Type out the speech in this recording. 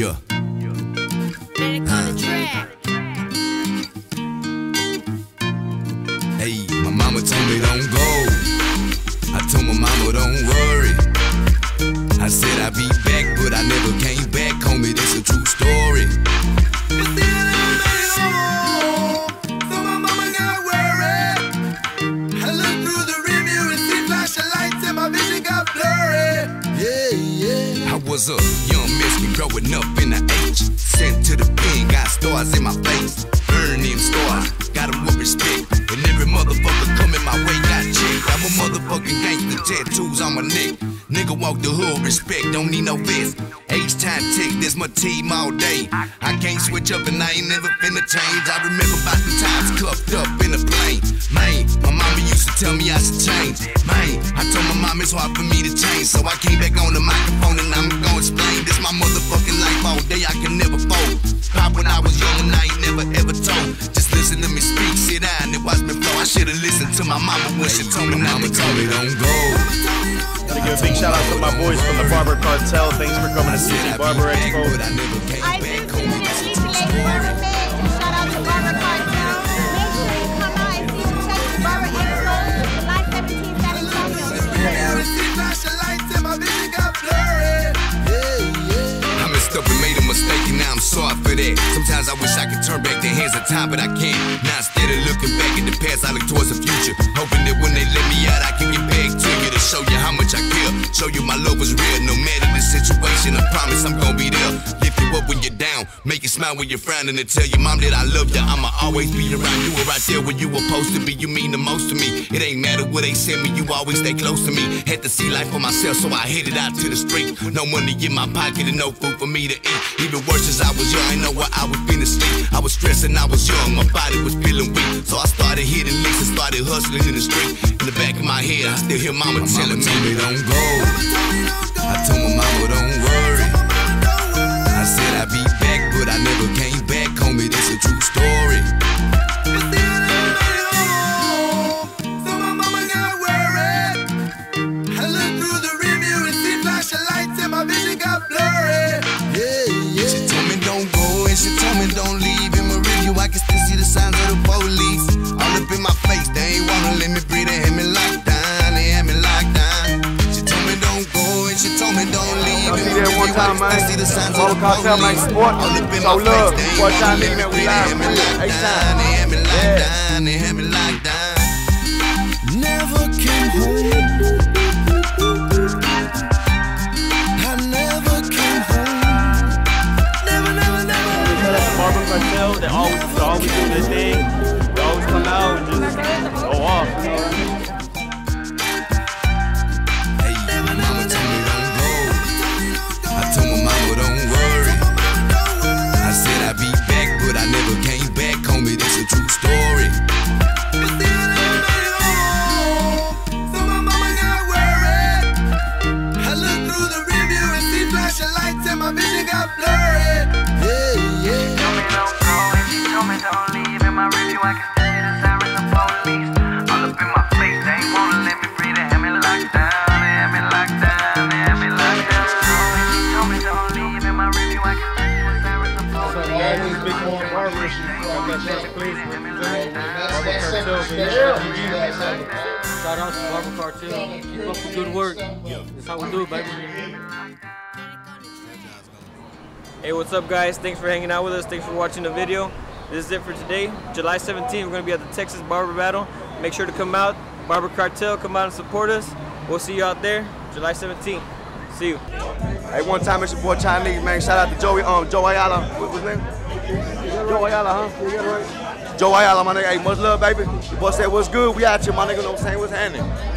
Yeah. Medic on the track. Hey, my mama told me don't go. I told my mama don't worry. I said I'd be back, but I never came back. Homie, this a true story. So my mama got worried I looked through the review and see flash lights and my vision got blurry. Yeah, yeah, yeah. Was a Mexican growing up in the H. Sent to the pen, got stars in my face. Them stars, got them with respect. And every motherfucker coming my way got checked. I'm a motherfucking gangster, tattoos on my neck. Nigga walk the hood, respect, don't need no vest. H time tech, this my team all day. I can't switch up and I ain't never finna change. I remember about the times cuffed up in the plane. Man, my mama used to tell me I should change. Man, I told my mom it's hard for me to change. So I came back on the microphone and I'm gonna explain. This my motherfucking life all day, I can never fold. Pop when I was young and I ain't never ever told. Just listen to me speak, sit down and watch me flow. I should've listened to my mama when she told me not to go. Don't go. Gotta give a big shout out to my boys from the Barber Cartel. Thanks for coming to see the Barber Expo. I do tune in East Lake Barber Fed. Shout out to Barber Cartel. Make sure you come out and see the Texas Barber Expo July 17th San Antonio. I messed up and made a mistake and now I'm sorry for that. Sometimes I wish I could turn back the hands of time, but I can't. Now instead of looking back at the past, I look towards the future. Hoping that Show you my love was real, no matter the situation. I promise I'm gonna be there. Lift you up when you're down, make you smile when you're frowning, and tell your mom that I love you. I'ma always be around you, or right there where you were supposed to be. You mean the most to me. It ain't matter where they send me, you always stay close to me. Had to see life for myself, so I headed out to the street. No money in my pocket and no food for me to eat. Even worse as I was young, I know where I was finna sleep. I was stressing, I was young, my body was feeling weak. So I started hitting licks and started hustling in the street. In the back of my head, I still hear mama telling me, don't go. The signs of the Cartel, man, police. support. All up in Show my love. face, they Boy, ain't John wanna Lee, let man, me we live. had me H-time. they had me locked down, they had me locked down. Never came home. Cartel. They always, they always do their thing. They always come out and just go off. Shout out to Barber Cartel. Keep up the good work. That's how we do it, baby. Hey, what's up, guys? Thanks for hanging out with us. Thanks for watching the video. This is it for today. July 17th, we're going to be at the Texas Barber Battle. Make sure to come out. Barber Cartel, come out and support us. We'll see you out there July 17th. See you. Hey, one time it's your boy Chinese, man. Shout out to Joey, um, Joe Ayala. What was his name? Joe Ayala, huh? Joe Ayala, my nigga. Hey, much love, baby. Your boy said, what's good? We out here, my nigga. Know what I'm saying? What's happening?